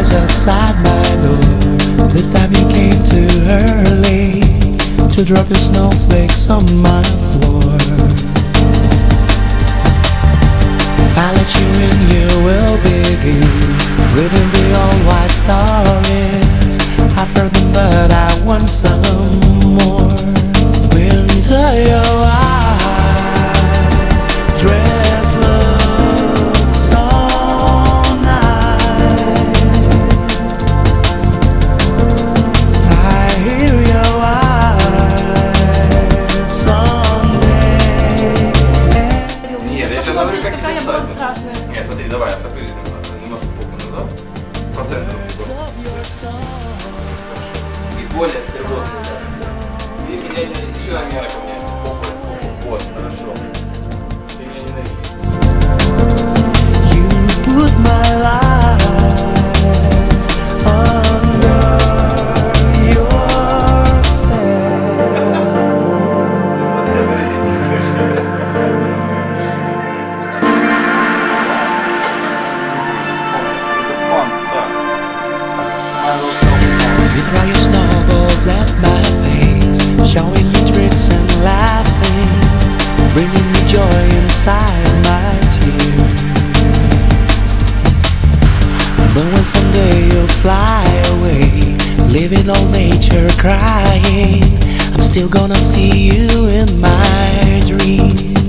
was outside my door. This time you came too early to drop your snowflakes on my floor. If I let you in, you will begin reading the old white stories. I've heard them, but I want some more. Winter, такая я была страшная. Нет, смотри, давай, отразили немножко полку назад. Процентов. И более стрелок. И меня еще не ко мне. Вот, хорошо. Throw snowballs at my face, showing you tricks and laughing, bringing me joy inside my tears. But when someday you fly away, leaving all nature crying, I'm still gonna see you in my dreams.